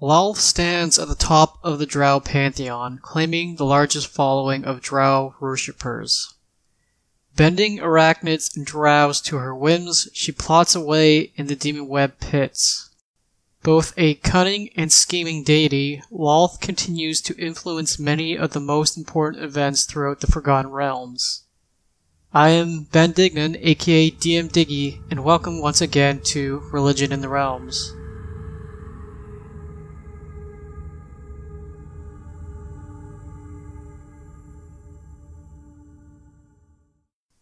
Lolth stands at the top of the Drow pantheon, claiming the largest following of Drow worshippers. Bending arachnids and drows to her whims, she plots away in the demon web pits. Both a cunning and scheming deity, Lolth continues to influence many of the most important events throughout the Forgotten Realms. I am Ben Dignan, aka DM Diggy, and welcome once again to Religion in the Realms.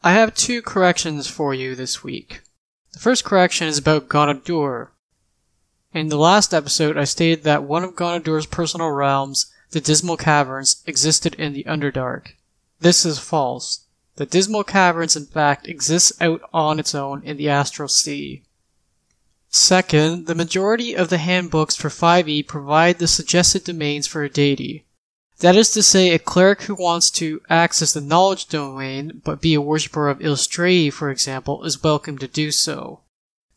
I have two corrections for you this week. The first correction is about Ghaunadaur. In the last episode, I stated that one of Ghaunadaur's personal realms, the Dismal Caverns, existed in the Underdark. This is false. The Dismal Caverns, in fact, exists out on its own in the Astral Sea. Second, the majority of the handbooks for 5e provide the suggested domains for a deity. That is to say, a cleric who wants to access the knowledge domain, but be a worshipper of Eilistraee, for example, is welcome to do so.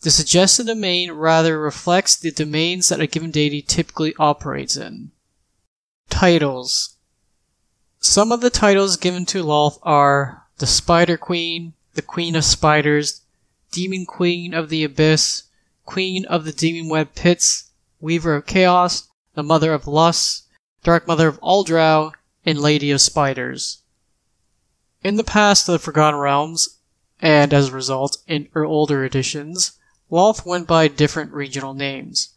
The suggested domain rather reflects the domains that a given deity typically operates in. Titles Some of the titles given to Lolth are the Spider Queen, the Queen of Spiders, Demon Queen of the Abyss, Queen of the Demon Web Pits, Weaver of Chaos, the Mother of Lusts, Dark Mother of all Drow, and Lady of Spiders. In the past of the Forgotten Realms, and as a result, in er, older editions, Loth went by different regional names.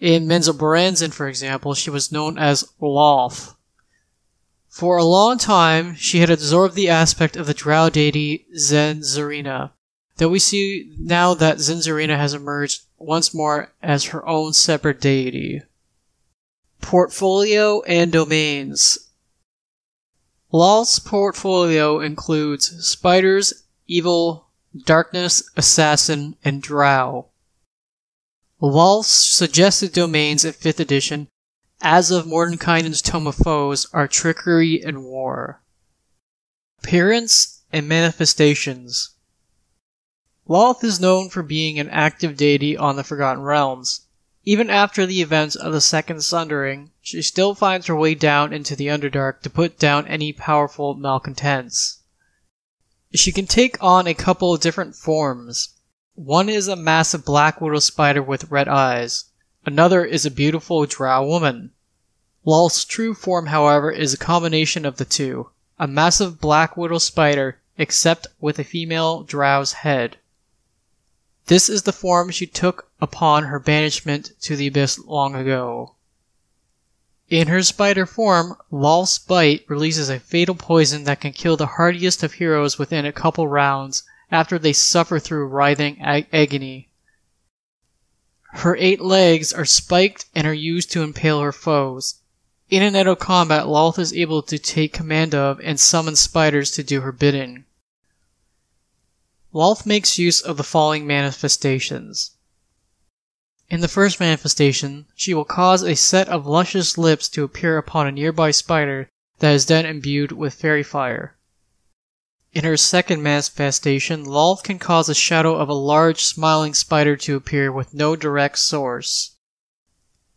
In Menzoberranzan, for example, she was known as Loth. For a long time, she had absorbed the aspect of the drow deity Zinzerena, though we see now that Zinzerena has emerged once more as her own separate deity. Portfolio and domains. Lolth's portfolio includes spiders, evil, darkness, assassin, and drow. Lolth's suggested domains in 5th edition, as of Mordenkainen's Tome of Foes, are trickery and war. Appearance and manifestations. Lolth is known for being an active deity on the Forgotten Realms. Even after the events of the Second Sundering, she still finds her way down into the Underdark to put down any powerful malcontents. She can take on a couple of different forms. One is a massive black widow spider with red eyes. Another is a beautiful drow woman. Lolth's true form, however, is a combination of the two. A massive black widow spider, except with a female drow's head. This is the form she took upon her banishment to the abyss long ago. In her spider form, Lolth's bite releases a fatal poison that can kill the hardiest of heroes within a couple rounds after they suffer through writhing ag- agony. Her eight legs are spiked and are used to impale her foes. In and out of combat, Lolth is able to take command of and summon spiders to do her bidding. Lolth makes use of the following manifestations. In the first manifestation, she will cause a set of luscious lips to appear upon a nearby spider that is then imbued with fairy fire. In her second manifestation, Lolth can cause a shadow of a large smiling spider to appear with no direct source.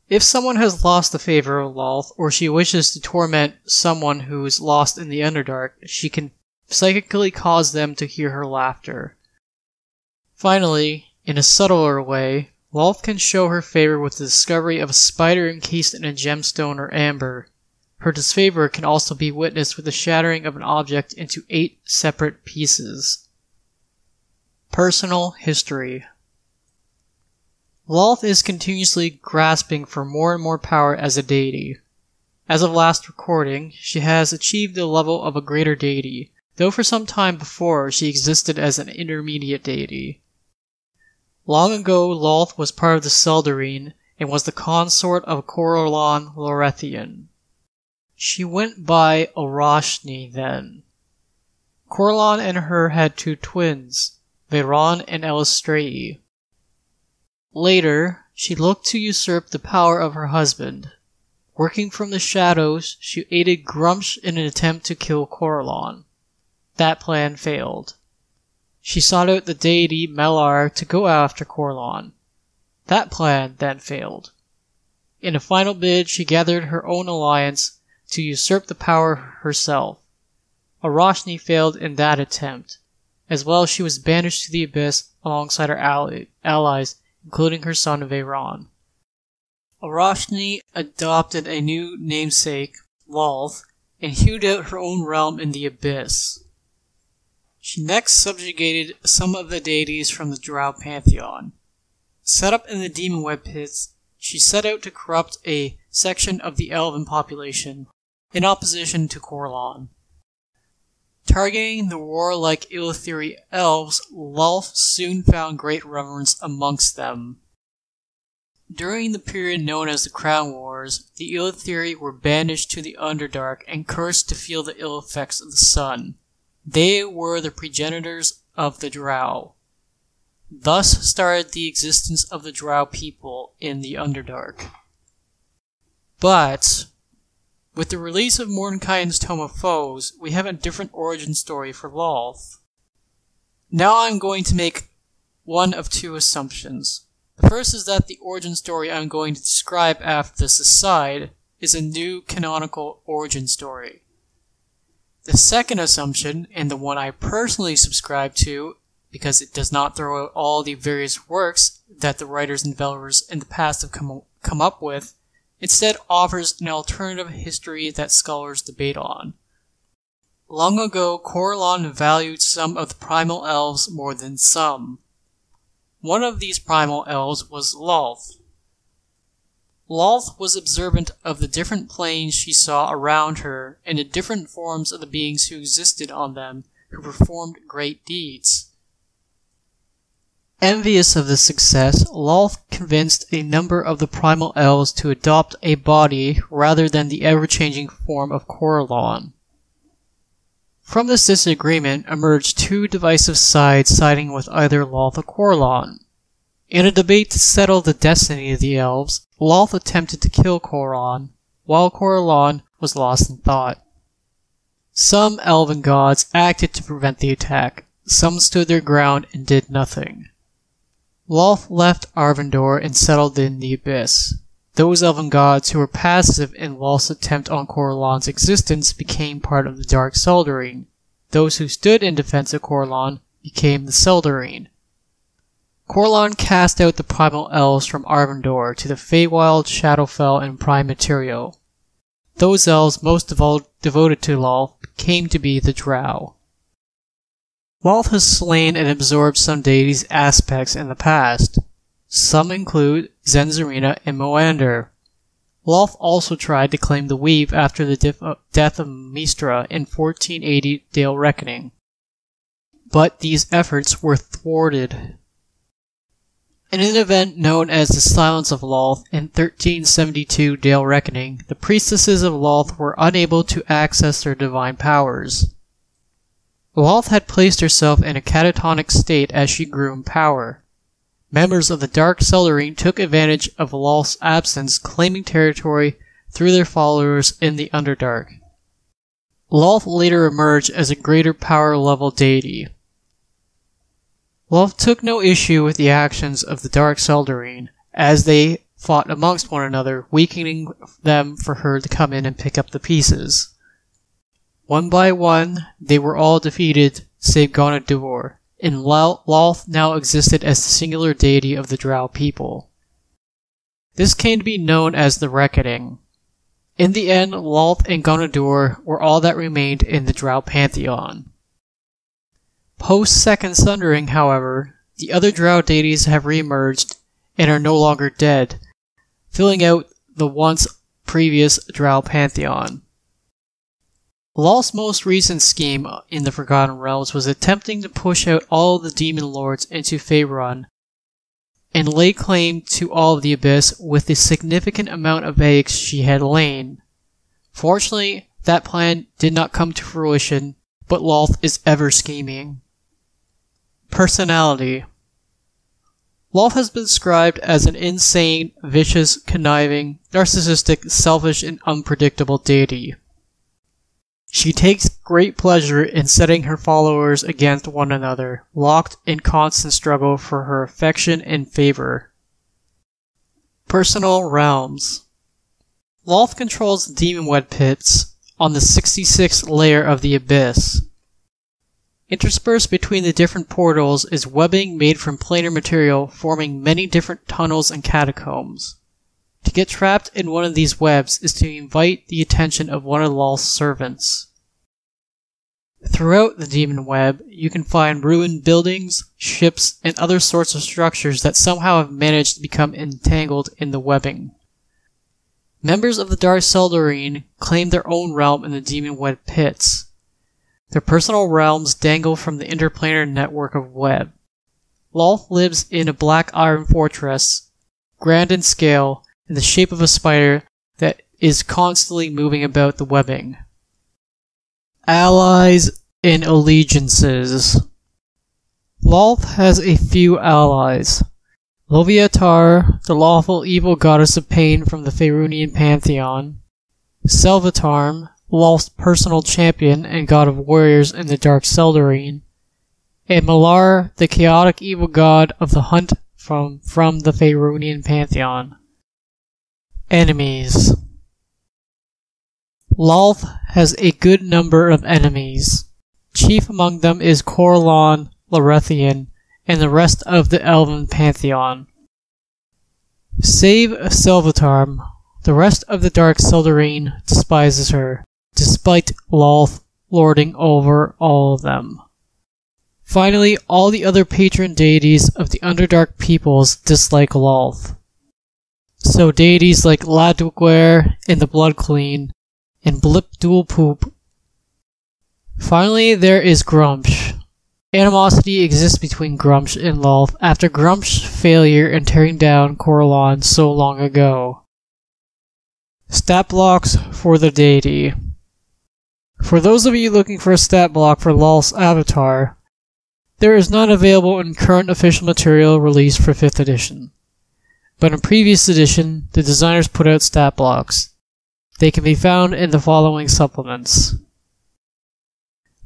If someone has lost the favor of Lolth, or she wishes to torment someone who is lost in the Underdark, she can psychically cause them to hear her laughter. Finally, in a subtler way, Lolth can show her favor with the discovery of a spider encased in a gemstone or amber. Her disfavor can also be witnessed with the shattering of an object into eight separate pieces. Personal history Lolth is continuously grasping for more and more power as a deity. As of last recording, she has achieved the level of a greater deity, though for some time before she existed as an intermediate deity. Long ago, Lolth was part of the Seldarine and was the consort of Corellon Larethian. She went by Araushnee then. Corellon and her had two twins, Vhaeraun and Eilistraee. Later, she looked to usurp the power of her husband. Working from the shadows, she aided Gruumsh in an attempt to kill Corellon. That plan failed. She sought out the deity Malar to go after Corellon. That plan then failed. In a final bid, she gathered her own alliance to usurp the power herself. Araushnee failed in that attempt. As well, she was banished to the abyss alongside her ally- allies, including her son Vhaeraun. Araushnee adopted a new namesake, Lolth, and hewed out her own realm in the abyss. She next subjugated some of the deities from the Drow pantheon. Set up in the demon web pits, she set out to corrupt a section of the elven population in opposition to Corellon. Targeting the warlike Ilythiiri elves, Lolth soon found great reverence amongst them. During the period known as the Crown Wars, the Ilythiiri were banished to the Underdark and cursed to feel the ill effects of the sun. They were the progenitors of the Drow. Thus started the existence of the Drow people in the Underdark. But, with the release of Mordenkainen's Tome of Foes, we have a different origin story for Lolth. Now I'm going to make one of two assumptions. The first is that the origin story I'm going to describe after this aside is a new canonical origin story. The second assumption, and the one I personally subscribe to, because it does not throw out all the various works that the writers and developers in the past have come, come up with, instead offers an alternative history that scholars debate on. Long ago, Corellon valued some of the primal elves more than some. One of these primal elves was Lolth. Lolth was observant of the different planes she saw around her and the different forms of the beings who existed on them who performed great deeds. Envious of this success, Lolth convinced a number of the primal elves to adopt a body rather than the ever-changing form of Corellon. From this disagreement emerged two divisive sides siding with either Lolth or Corellon. In a debate to settle the destiny of the elves, Lolth attempted to kill Corellon, while Corellon was lost in thought. Some elven gods acted to prevent the attack, some stood their ground and did nothing. Lolth left Arvandor and settled in the Abyss. Those elven gods who were passive in Lolth's attempt on Corellon's existence became part of the Dark Seldarine. Those who stood in defense of Corellon became the Seldarine. Corellon cast out the primal elves from Arvandor to the Feywild, Shadowfell, and Prime Material. Those elves most devoted to Lolth came to be the Drow. Lolth has slain and absorbed some deities' aspects in the past. Some include Zinzerena and Moander. Lolth also tried to claim the Weave after the death of Mystra in 1480 Dale Reckoning. But these efforts were thwarted. In an event known as the Silence of Lolth in 1372 Dale Reckoning, the priestesses of Lolth were unable to access their divine powers. Lolth had placed herself in a catatonic state as she grew in power. Members of the Dark Seldarine took advantage of Lolth's absence, claiming territory through their followers in the Underdark. Lolth later emerged as a greater power level deity. Lolth took no issue with the actions of the Dark Seldarine, as they fought amongst one another, weakening them for her to come in and pick up the pieces. One by one, they were all defeated, save Ghaunadaur, and Lolth now existed as the singular deity of the Drow people. This came to be known as the Reckoning. In the end, Lolth and Ghaunadaur were all that remained in the Drow pantheon. Post Second Sundering, however, the other Drow deities have re-emerged and are no longer dead, filling out the once previous Drow pantheon. Lolth's most recent scheme in the Forgotten Realms was attempting to push out all the demon lords into Faerun and lay claim to all of the Abyss with the significant amount of eggs she had lain. Fortunately, that plan did not come to fruition, but Lolth is ever scheming. Personality Lolth has been described as an insane, vicious, conniving, narcissistic, selfish, and unpredictable deity. She takes great pleasure in setting her followers against one another, locked in constant struggle for her affection and favor. Personal realms. Lolth controls the demon web pits on the 66th layer of the abyss. Interspersed between the different portals is webbing made from planar material forming many different tunnels and catacombs. To get trapped in one of these webs is to invite the attention of one of Lolth's servants. Throughout the demon web, you can find ruined buildings, ships, and other sorts of structures that somehow have managed to become entangled in the webbing. Members of the Dark Seldarine claim their own realm in the demon web pits. Their personal realms dangle from the interplanar network of web. Lolth lives in a black iron fortress, grand in scale, in the shape of a spider that is constantly moving about the webbing. Allies and allegiances. Lolth has a few allies. Loviatar, the lawful evil goddess of pain from the Faerunian pantheon. Selvetarm, Lolth's personal champion and god of warriors in the Dark Seldarine. And Malar, the chaotic evil god of the hunt from, from the Faerunian pantheon. Enemies Lolth has a good number of enemies. Chief among them is Corellon, Larethian, and the rest of the Elven pantheon. Save Selvetarm, the rest of the Dark Seldarine despises her, despite Lolth lording over all of them. Finally, all the other patron deities of the Underdark peoples dislike Lolth. So deities like Laduguer and the Blood Clean and Blip Dual Poop. Finally, there is Gruumsh. Animosity exists between Gruumsh and Lolth after Gruumsh's failure in tearing down Corellon so long ago. Stat blocks for the deity. For those of you looking for a stat block for Lolth's avatar, there is none available in current official material released for 5th edition. But in previous edition, the designers put out stat blocks. They can be found in the following supplements.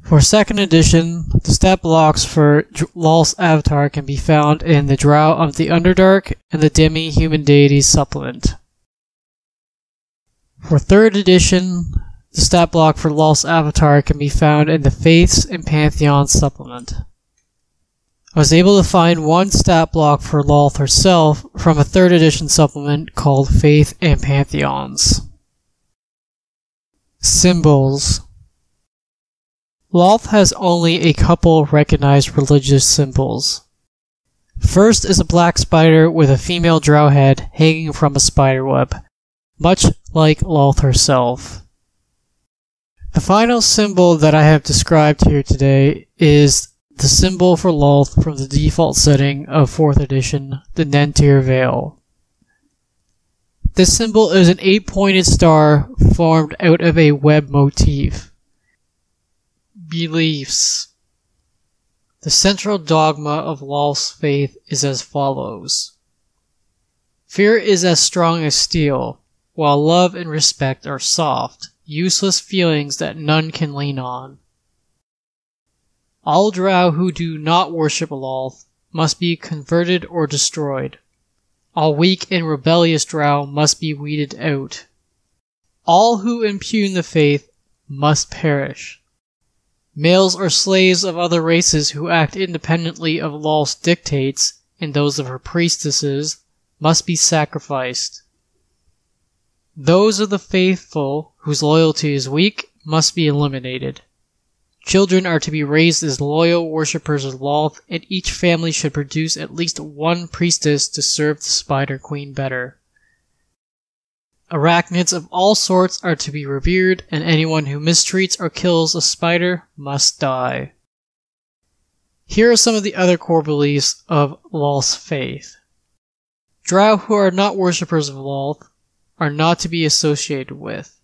For 2nd edition, the stat blocks for Lolth's avatar can be found in the Drow of the Underdark and the Demi-Human Deities supplement. For 3rd edition, the stat block for Lolth's avatar can be found in the Faiths and Pantheons supplement. I was able to find one stat block for Lolth herself from a 3rd edition supplement called Faith and Pantheons. Symbols Lolth has only a couple recognized religious symbols. First is a black spider with a female drow head hanging from a spiderweb, much like Lolth herself. The final symbol that I have described here today is the symbol for Lolth from the default setting of 4th edition, the Nentir Vale. This symbol is an eight-pointed star formed out of a web motif. Beliefs The central dogma of Lolth's faith is as follows. Fear is as strong as steel, while love and respect are soft, useless feelings that none can lean on. All drow who do not worship Lolth must be converted or destroyed. All weak and rebellious drow must be weeded out. All who impugn the faith must perish. Males or slaves of other races who act independently of Lolth's dictates and those of her priestesses must be sacrificed. Those of the faithful whose loyalty is weak must be eliminated. Children are to be raised as loyal worshippers of Lolth, and each family should produce at least one priestess to serve the Spider Queen better. Arachnids of all sorts are to be revered, and anyone who mistreats or kills a spider must die. Here are some of the other core beliefs of Lolth's faith. Drow who are not worshippers of Lolth are not to be associated with.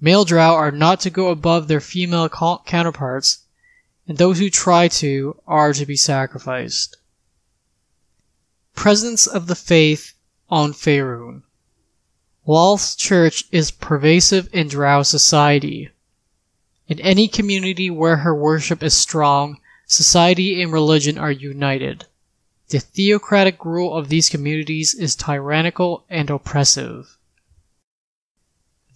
Male drow are not to go above their female counterparts, and those who try to are to be sacrificed. Presence of the faith on Faerun. Lolth's church is pervasive in drow society. In any community where her worship is strong, society and religion are united. The theocratic rule of these communities is tyrannical and oppressive.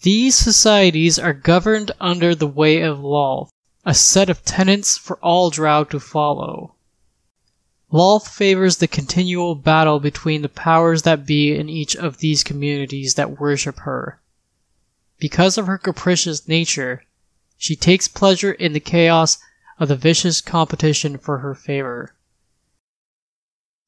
These societies are governed under the way of Lolth, a set of tenets for all drow to follow. Lolth favors the continual battle between the powers that be in each of these communities that worship her. Because of her capricious nature, she takes pleasure in the chaos of the vicious competition for her favor.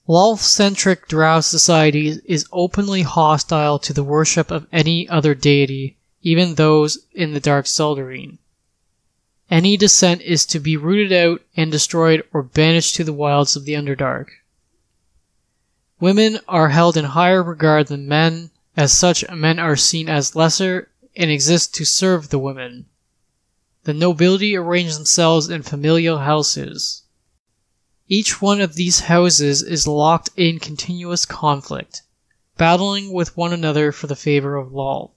Lolth-centric drow society is openly hostile to the worship of any other deity even those in the Dark Seldarine. Any dissent is to be rooted out and destroyed or banished to the wilds of the Underdark. Women are held in higher regard than men, as such men are seen as lesser and exist to serve the women. The nobility arrange themselves in familial houses. Each one of these houses is locked in continuous conflict, battling with one another for the favor of Lolth.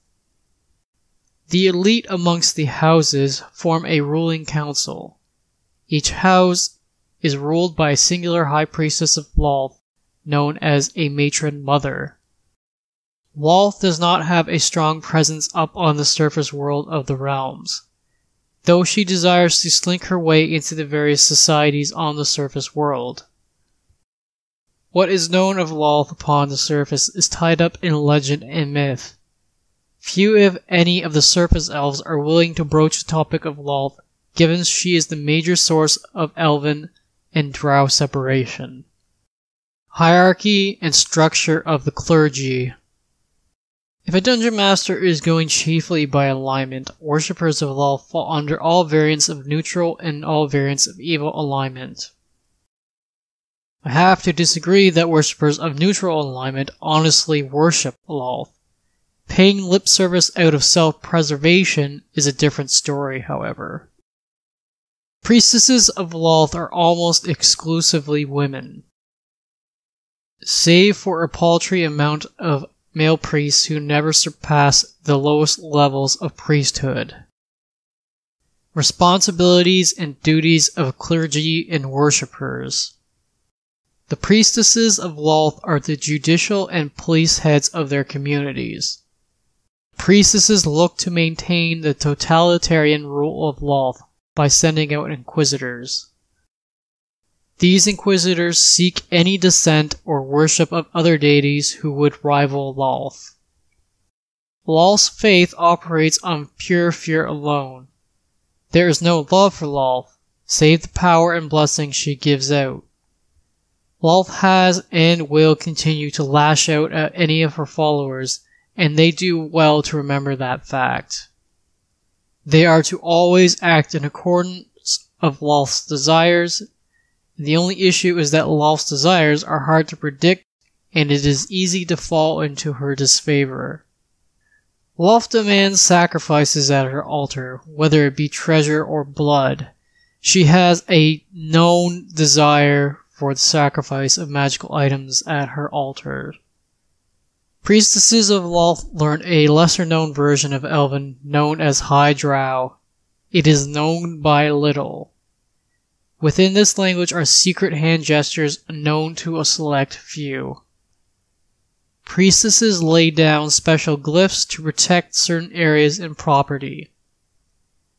The elite amongst the houses form a ruling council. Each house is ruled by a singular high priestess of Lolth, known as a matron mother. Lolth does not have a strong presence up on the surface world of the realms, though she desires to slink her way into the various societies on the surface world. What is known of Lolth upon the surface is tied up in legend and myth. Few if any of the surface elves are willing to broach the topic of Lolth, given she is the major source of elven and drow separation. Hierarchy and structure of the clergy. If a dungeon master is going chiefly by alignment, worshippers of Lolth fall under all variants of neutral and all variants of evil alignment. I have to disagree that worshippers of neutral alignment honestly worship Lolth. Paying lip service out of self-preservation is a different story, however. Priestesses of Lolth are almost exclusively women. Save for a paltry amount of male priests who never surpass the lowest levels of priesthood. Responsibilities and duties of clergy and worshippers. The priestesses of Lolth are the judicial and police heads of their communities. Priestesses look to maintain the totalitarian rule of Lolth by sending out inquisitors. These inquisitors seek any dissent or worship of other deities who would rival Lolth. Lolth's faith operates on pure fear alone. There is no love for Lolth, save the power and blessing she gives out. Lolth has and will continue to lash out at any of her followers and they do well to remember that fact. They are to always act in accordance of Lolth's desires. The only issue is that Lolth's desires are hard to predict and it is easy to fall into her disfavor. Lolth demands sacrifices at her altar, whether it be treasure or blood. She has a known desire for the sacrifice of magical items at her altar. Priestesses of Lolth learn a lesser-known version of Elven known as High Drow. It is known by little. Within this language are secret hand gestures known to a select few. Priestesses lay down special glyphs to protect certain areas and property.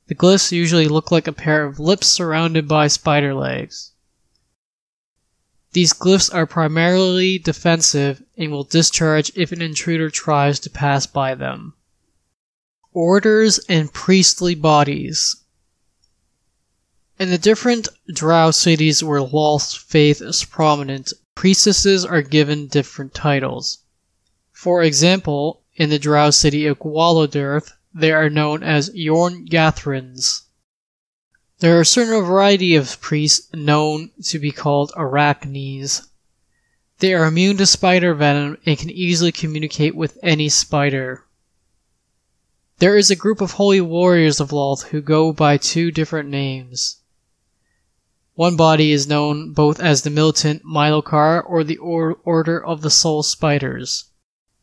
The glyphs usually look like a pair of lips surrounded by spider legs. These glyphs are primarily defensive and will discharge if an intruder tries to pass by them. Orders and priestly bodies. In the different drow cities where Lolth's faith is prominent, priestesses are given different titles. For example, in the drow city of Guallidurth, they are known as Jorngathrins. There are a certain variety of priests known to be called arachnes. They are immune to spider venom and can easily communicate with any spider. There is a group of holy warriors of Lolth who go by two different names. One body is known both as the militant Mylocar or the or- Order of the Soul Spiders.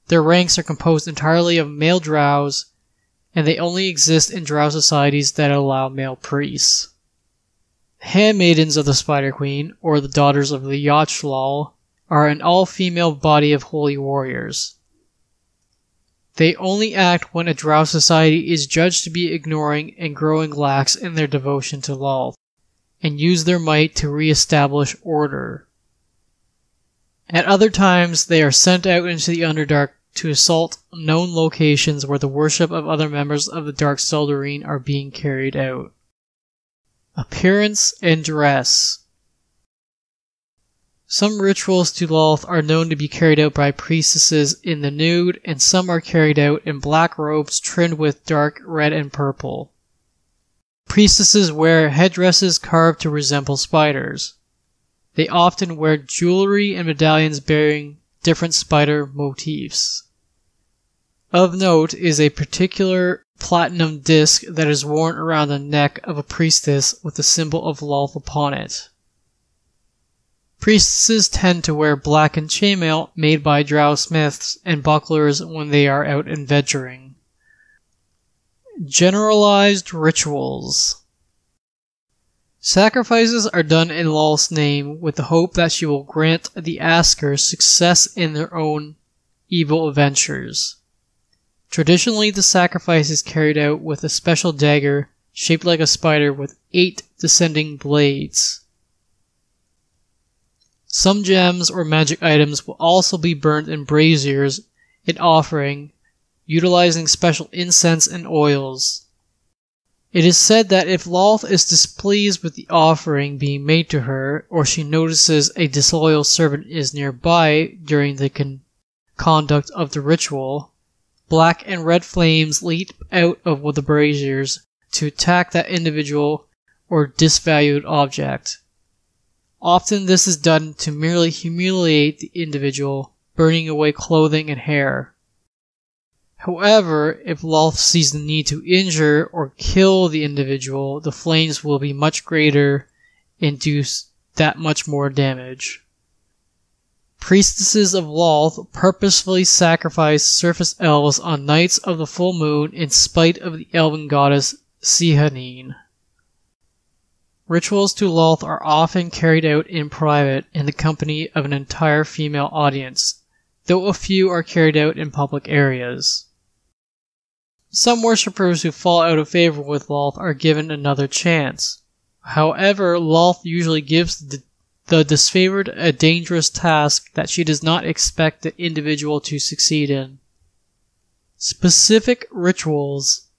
Their ranks are composed entirely of male drows and they only exist in drow societies that allow male priests. Handmaidens of the Spider Queen, or the Daughters of the Yochlol, are an all-female body of holy warriors. They only act when a drow society is judged to be ignoring and growing lax in their devotion to Lolth, and use their might to re-establish order. At other times, they are sent out into the Underdark to assault known locations where the worship of other members of the Dark Seldarine are being carried out. Appearance and dress. Some rituals to Lolth are known to be carried out by priestesses in the nude, and some are carried out in black robes trimmed with dark red and purple. Priestesses wear headdresses carved to resemble spiders. They often wear jewelry and medallions bearing different spider motifs. Of note is a particular platinum disc that is worn around the neck of a priestess with the symbol of Lolth upon it. Priestesses tend to wear blackened chainmail made by drow smiths and bucklers when they are out adventuring. Generalized rituals. Sacrifices are done in Lolth's name with the hope that she will grant the askers success in their own evil adventures. Traditionally, the sacrifice is carried out with a special dagger shaped like a spider with eight descending blades. Some gems or magic items will also be burnt in braziers in offering, utilizing special incense and oils. It is said that if Lolth is displeased with the offering being made to her, or she notices a disloyal servant is nearby during the con- conduct of the ritual, black and red flames leap out of the braziers to attack that individual or disvalued object. Often this is done to merely humiliate the individual, burning away clothing and hair. However, if Lolth sees the need to injure or kill the individual, the flames will be much greater and do that much more damage. Priestesses of Lolth purposefully sacrifice surface elves on nights of the full moon in spite of the elven goddess Sehanine. Rituals to Lolth are often carried out in private in the company of an entire female audience, though a few are carried out in public areas. Some worshippers who fall out of favor with Lolth are given another chance. However, Lolth usually gives the, the disfavored a dangerous task that she does not expect the individual to succeed in. Specific rituals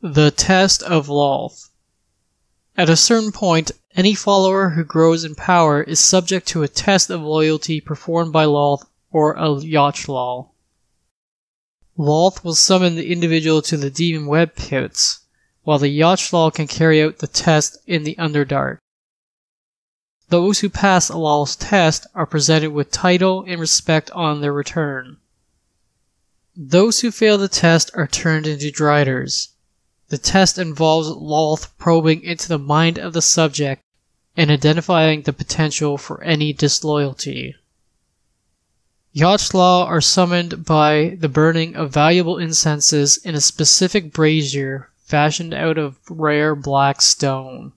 The Test of Lolth at a certain point, any follower who grows in power is subject to a test of loyalty performed by Lolth or a Yochlol. Lolth will summon the individual to the demon web pits, while the Yochlol can carry out the test in the Underdark. Those who pass Lolth's test are presented with title and respect on their return. Those who fail the test are turned into Driders, the test involves Lolth probing into the mind of the subject and identifying the potential for any disloyalty. Yochlol are summoned by the burning of valuable incenses in a specific brazier fashioned out of rare black stone.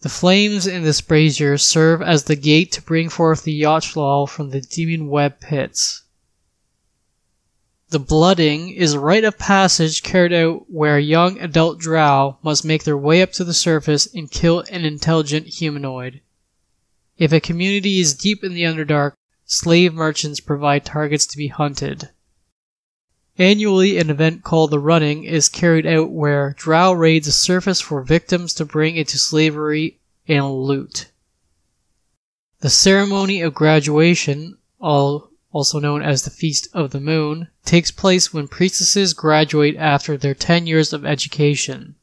The flames in this brazier serve as the gate to bring forth the Yochlol from the demon web pits. The blooding is a rite of passage carried out where young adult drow must make their way up to the surface and kill an intelligent humanoid. If a community is deep in the Underdark, slave merchants provide targets to be hunted. Annually, an event called the Running is carried out where drow raids the surface for victims to bring into slavery and loot. The ceremony of graduation, also known as the Feast of the Moon, takes place when priestesses graduate after their 10 years of education.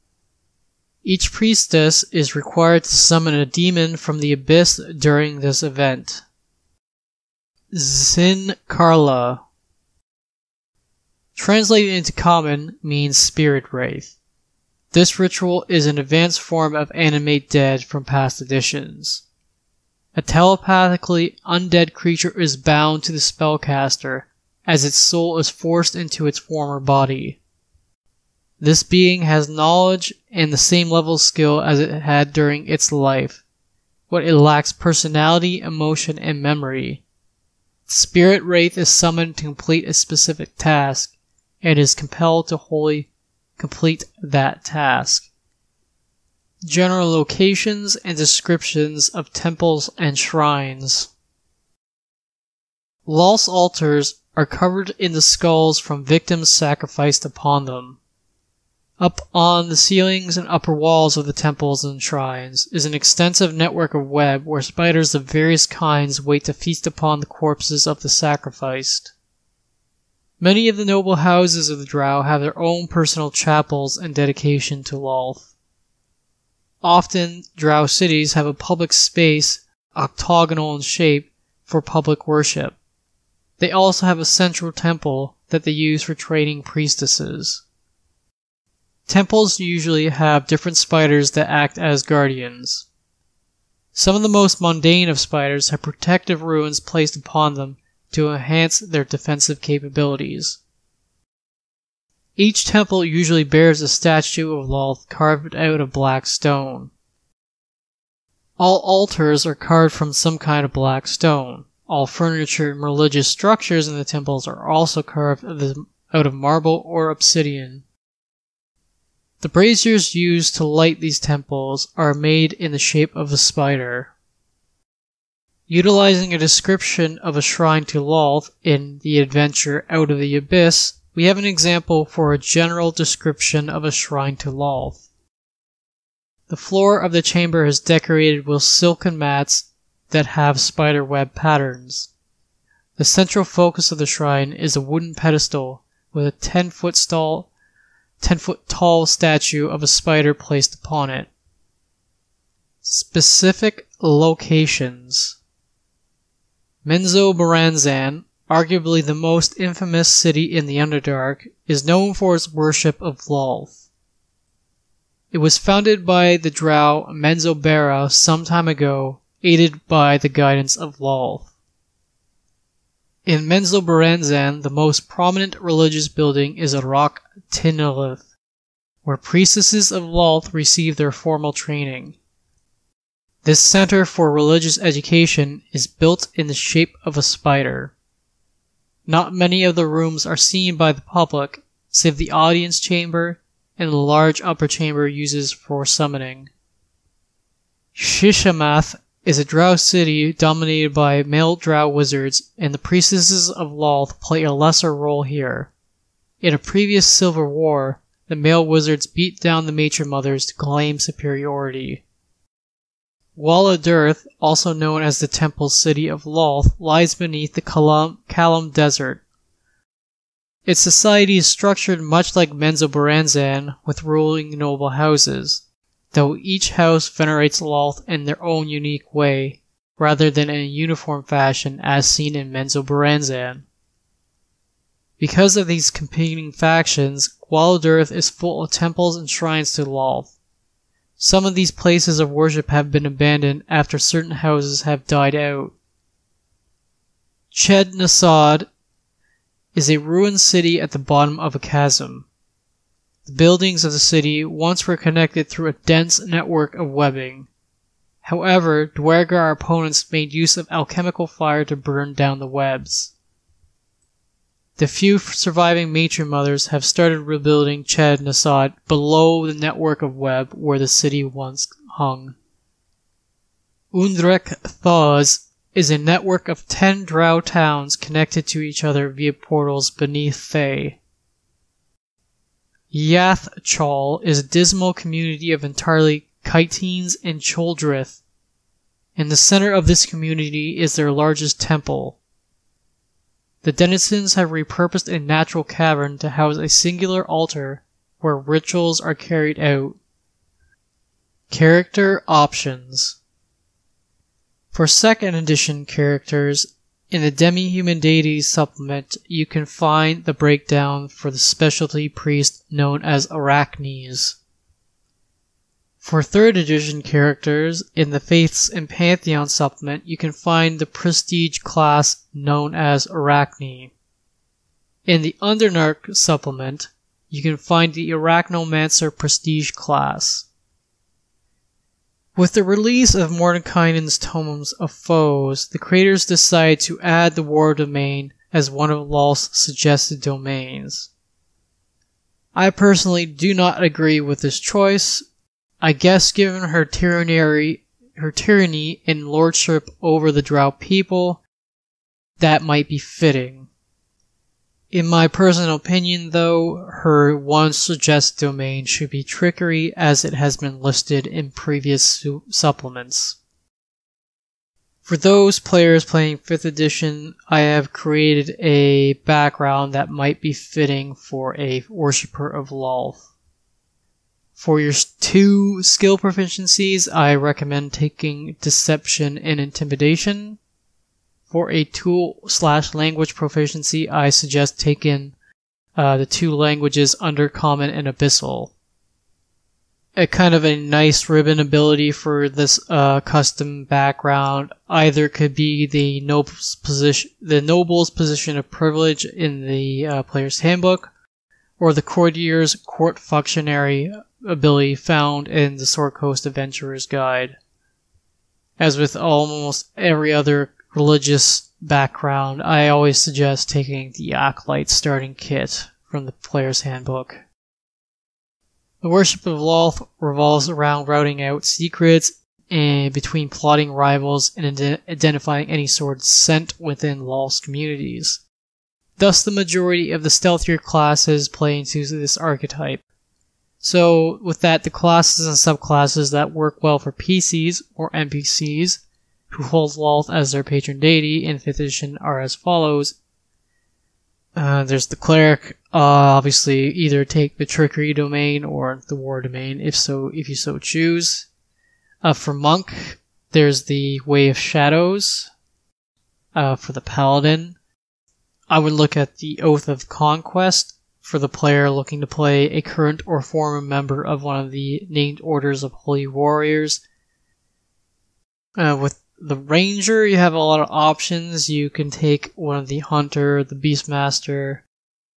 Each priestess is required to summon a demon from the abyss during this event. Zin Karla Translated into common means spirit wraith. This ritual is an advanced form of animate dead from past editions. A telepathically undead creature is bound to the spellcaster as its soul is forced into its former body. This being has knowledge and the same level of skill as it had during its life, but it lacks personality, emotion, and memory. Spirit wraith is summoned to complete a specific task and is compelled to wholly complete that task. General locations and descriptions of temples and shrines. Lolth's altars are covered in the skulls from victims sacrificed upon them. Up on the ceilings and upper walls of the temples and shrines is an extensive network of web where spiders of various kinds wait to feast upon the corpses of the sacrificed. Many of the noble houses of the Drow have their own personal chapels and dedication to Lolth. Often, Drow cities have a public space octagonal in shape for public worship. They also have a central temple that they use for training priestesses. Temples usually have different spiders that act as guardians. Some of the most mundane of spiders have protective runes placed upon them to enhance their defensive capabilities. Each temple usually bears a statue of Lolth carved out of black stone. All altars are carved from some kind of black stone. All furniture and religious structures in the temples are also carved out of marble or obsidian. The braziers used to light these temples are made in the shape of a spider. Utilizing a description of a shrine to Lolth in the adventure Out of the Abyss, we have an example for a general description of a shrine to Lolth. The floor of the chamber is decorated with silken mats that have spider web patterns. The central focus of the shrine is a wooden pedestal with a 10 foot tall 10 foot tall statue of a spider placed upon it. Specific locations Menzoberranzan, arguably the most infamous city in the Underdark, is known for its worship of Lolth. It was founded by the drow Menzoberra some time ago, aided by the guidance of Lolth. In Menzoberranzan, the most prominent religious building is Arok Tinilith, where priestesses of Lolth receive their formal training. This center for religious education is built in the shape of a spider. Not many of the rooms are seen by the public, save the audience chamber and the large upper chamber used for summoning. Shishamath is a drow city dominated by male drow wizards, and the priestesses of Lolth play a lesser role here. In a previous Civil War, the male wizards beat down the matron mothers to claim superiority. Guallidurth, also known as the Temple City of Lolth, lies beneath the Calim, Desert. Its society is structured much like Menzoberranzan, with ruling noble houses though each house venerates Lolth in their own unique way, rather than in a uniform fashion as seen in Menzoberranzan. Because of these competing factions, Guallidurth is full of temples and shrines to Lolth. Some of these places of worship have been abandoned after certain houses have died out. Ched Nasad is a ruined city at the bottom of a chasm. The buildings of the city once were connected through a dense network of webbing. However, Duergar opponents made use of alchemical fire to burn down the webs. The few surviving matron mothers have started rebuilding Ched Nasad below the network of web where the city once hung. Undrek'Thoz is a network of ten drow towns connected to each other via portals beneath Thay. Yathchal is a dismal community of entirely Chitines and Choldrith. In the center of this community is their largest temple. The denizens have repurposed a natural cavern to house a singular altar where rituals are carried out. Character options For second edition characters, in the Demi-Human Deities supplement, you can find the breakdown for the specialty priest known as Arachnes. For 3rd edition characters, in the Faiths and Pantheon supplement, you can find the prestige class known as Arachne. In the Underdark supplement, you can find the Arachnomancer prestige class. With the release of Mordenkainen's Tomes of Foes, the creators decided to add the war domain as one of Lolth's suggested domains. I personally do not agree with this choice. I guess given her tyranny, her tyranny and lordship over the Drow people, that might be fitting. In my personal opinion, though, her one suggested domain should be trickery as it has been listed in previous su- supplements. For those players playing 5th edition, I have created a background that might be fitting for a worshipper of Lolth. For your two skill proficiencies, I recommend taking Deception and Intimidation. For a tool slash language proficiency, I suggest taking uh, the two languages Undercommon and Abyssal. A kind of a nice ribbon ability for this uh, custom background either could be the noble's position, the noble's position of privilege in the uh, player's handbook, or the courtier's court functionary ability found in the Sword Coast Adventurer's Guide. As with almost every other religious background, I always suggest taking the Acolyte starting kit from the player's handbook. The worship of Lolth revolves around routing out secrets and between plotting rivals and identifying any swords sent within Lolth's communities. Thus, the majority of the stealthier classes play into this archetype. So, with that, the classes and subclasses that work well for PCs or NPCs who hold Lolth as their patron deity in 5th edition are as follows. Uh, there's the cleric, uh, obviously either take the trickery domain or the war domain, if so, if you so choose. Uh, for monk, there's the way of shadows. Uh, for the paladin, I would look at the oath of conquest for the player looking to play a current or former member of one of the named orders of holy warriors. Uh, with the ranger, you have a lot of options. You can take one of the hunter, the beastmaster.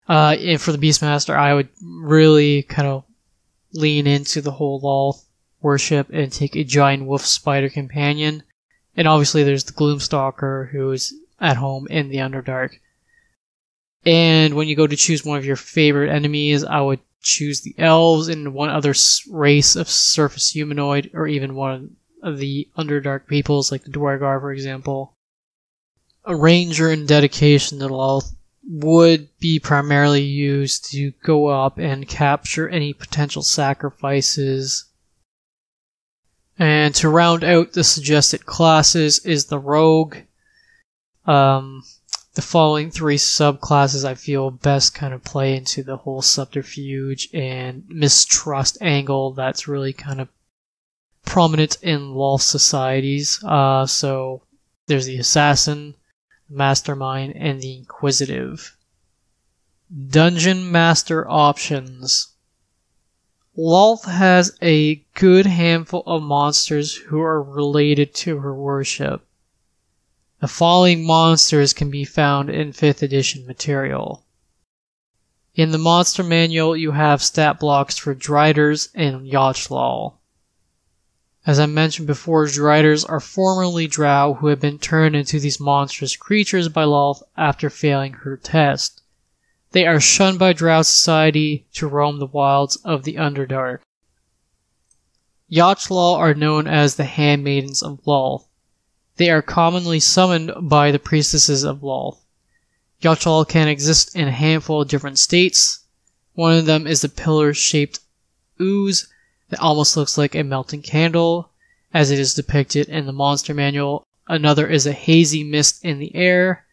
Uh, and for the beastmaster, I would really kind of lean into the whole Lolth worship and take a giant wolf spider companion. And obviously, there's the Gloomstalker who is at home in the Underdark. And when you go to choose one of your favorite enemies, I would choose the elves and one other race of surface humanoid, or even one of the Underdark peoples, like the Duergar, for example. A ranger in dedication to Lolth would be primarily used to go up and capture any potential sacrifices. And to round out the suggested classes is the rogue. Um, the following three subclasses I feel best kind of play into the whole subterfuge and mistrust angle that's really kind of prominent in Lolth societies. Uh, so there's the assassin, mastermind, and the inquisitive. Dungeon Master options. Lolth has a good handful of monsters who are related to her worship. The following monsters can be found in 5th edition material. In the monster manual, you have stat blocks for Driders and Yochlol. As I mentioned before, Driders are formerly drow who have been turned into these monstrous creatures by Lolth after failing her test. They are shunned by drow society to roam the wilds of the Underdark. Yochlol are known as the handmaidens of Lolth. They are commonly summoned by the priestesses of Lolth. Yochlol can exist in a handful of different states. One of them is the pillar-shaped ooze that almost looks like a melting candle, as it is depicted in the monster manual. Another is a hazy mist in the air,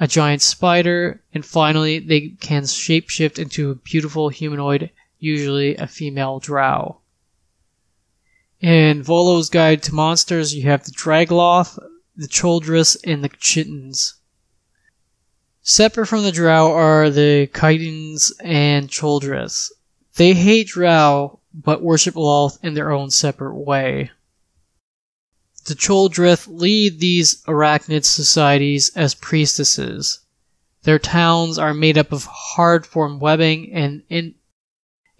a giant spider, and finally, they can shapeshift into a beautiful humanoid, usually a female drow. In Volo's Guide to Monsters, you have the Draegloth, the Choldrith, and the Chitines. Separate from the Drow are the Chitines and Choldrith. They hate Drow, but worship Lolth in their own separate way. The Choldrith lead these arachnid societies as priestesses. Their towns are made up of hard-formed webbing and in,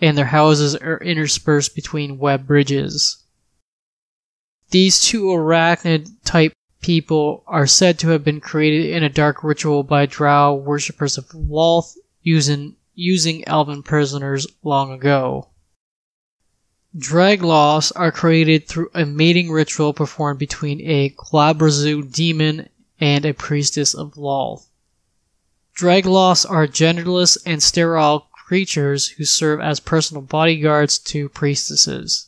and their houses are interspersed between web bridges. These two arachnid type people are said to have been created in a dark ritual by drow worshippers of Lolth using, using elven prisoners long ago. Draegloths are created through a mating ritual performed between a Glabrezu demon and a priestess of Lolth. Draegloths are genderless and sterile creatures who serve as personal bodyguards to priestesses.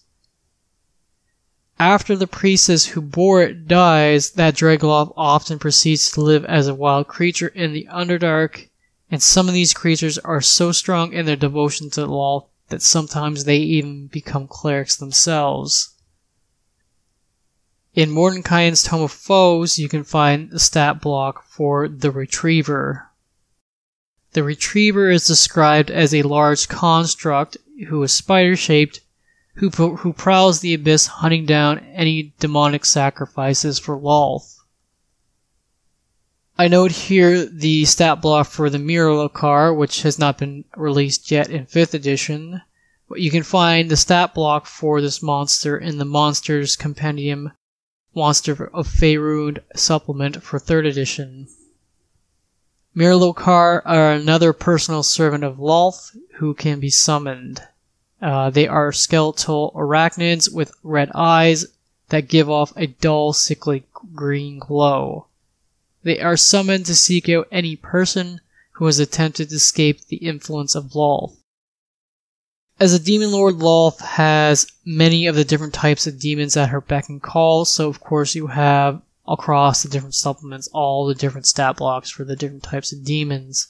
After the priestess who bore it dies, that Draegloth often proceeds to live as a wild creature in the Underdark, and some of these creatures are so strong in their devotion to Lolth that sometimes they even become clerics themselves. In Mordenkainen's Tome of Foes, you can find the stat block for the Retriever. The Retriever is described as a large construct who is spider shaped who, who prowls the abyss hunting down any demonic sacrifices for Lolth. I note here the stat block for the Myrlochar, which has not been released yet in 5th edition, but you can find the stat block for this monster in the Monsters Compendium Monster of Faerûn supplement for 3rd edition. Myrlochar are another personal servant of Lolth who can be summoned. Uh, they are skeletal arachnids with red eyes that give off a dull, sickly green glow. They are summoned to seek out any person who has attempted to escape the influence of Lolth. As a demon lord, Lolth has many of the different types of demons at her beck and call, so of course you have across the different supplements all the different stat blocks for the different types of demons.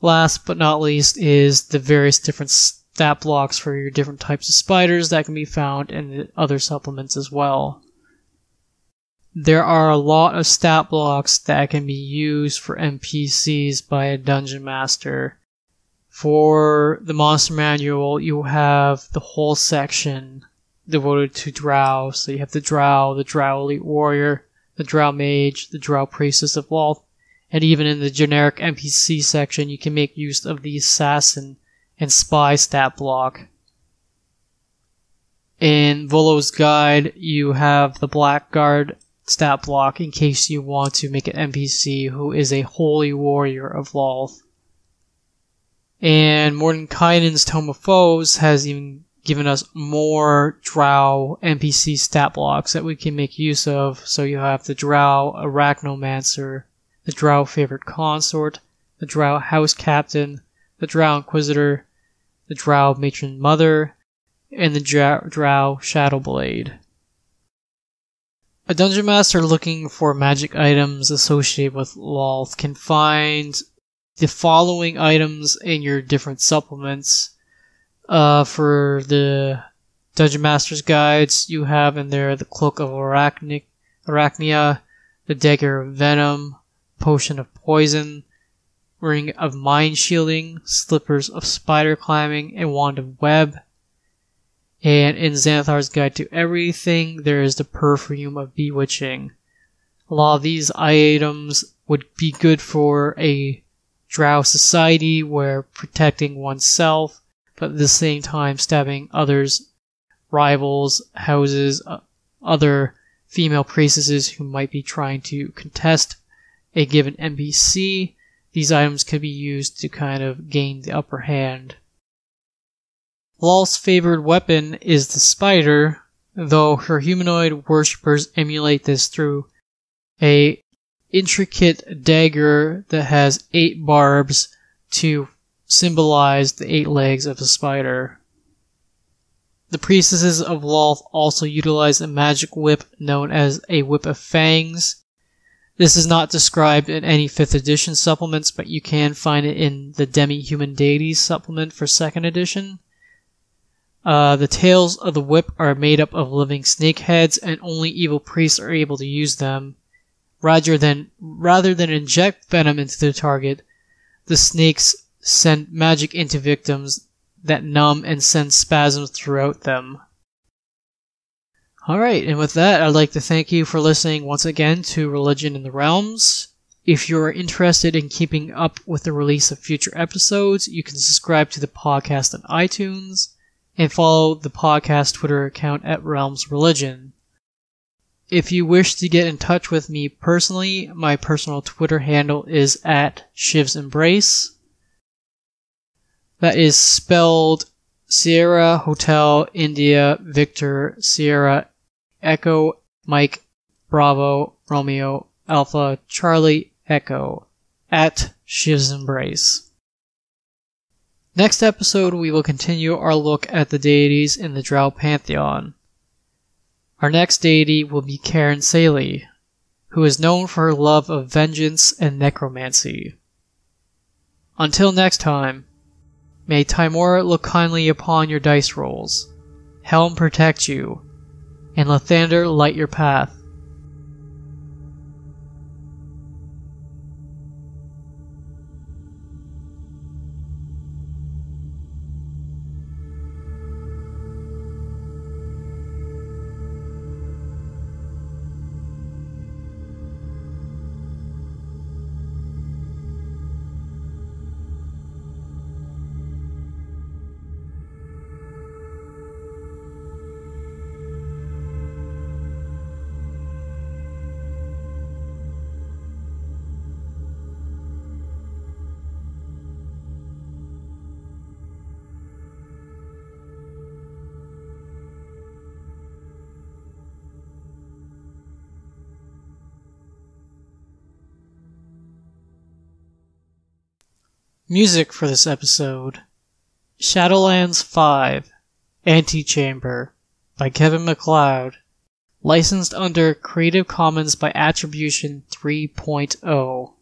Last but not least is the various different stat blocks for your different types of spiders that can be found in other supplements as well. There are a lot of stat blocks that can be used for NPCs by a dungeon master. For the monster manual, you have the whole section devoted to drow. So you have the drow, the drow elite warrior, the drow mage, the drow priestess of Lolth, and even in the generic NPC section, you can make use of the assassin and spy stat block. In Volo's guide, you have the Blackguard stat block in case you want to make an NPC who is a holy warrior of Lolth. And Mordenkainen's Tome of Foes has even given us more Drow NPC stat blocks that we can make use of. So you have the Drow Arachnomancer, the Drow Favorite Consort, the Drow House Captain, the Drow Inquisitor, the Drow Matron Mother, and the Drow, Shadowblade. A dungeon master looking for magic items associated with Lolth can find the following items in your different supplements. Uh, for the Dungeon Master's Guides, you have in there the Cloak of Arachnic, Arachnia, the Dagger of Venom, Potion of Poison, Ring of Mind Shielding, Slippers of Spider Climbing, and Wand of Web. And in Xanathar's Guide to Everything, there is the Perfume of Bewitching. A lot of these items would be good for a drow society where protecting oneself, but at the same time stabbing others, rivals, houses, uh, other female priestesses who might be trying to contest a given NPC these items could be used to kind of gain the upper hand. Lolth's favored weapon is the spider, though her humanoid worshippers emulate this through a intricate dagger that has eight barbs to symbolize the eight legs of a spider. The priestesses of Lolth also utilize a magic whip known as a Whip of Fangs this is not described in any 5th edition supplements, but you can find it in the Demi-Human Deities supplement for 2nd edition. Uh, the tails of the whip are made up of living snake heads, and only evil priests are able to use them. Rather than, rather than inject venom into the target, the snakes send magic into victims that numb and send spasms throughout them. All right, and with that, I'd like to thank you for listening once again to Religion in the Realms. If you're interested in keeping up with the release of future episodes, you can subscribe to the podcast on iTunes and follow the podcast Twitter account at Realms Religion. If you wish to get in touch with me personally, my personal Twitter handle is at Shiv's Embrace. That is spelled Sierra Hotel India Victor Sierra Echo Mike Bravo Romeo Alpha Charlie Echo at Shiv's Embrace. Next episode, we will continue our look at the deities in the Drow pantheon. Our next deity will be Kiaransalee, who is known for her love of vengeance and necromancy. Until next time, may Tymora look kindly upon your dice rolls, Helm protect you, and Lathander light your path. Music for this episode Shadowlands 5 Antechamber by Kevin MacLeod, licensed under Creative Commons by Attribution 3.0.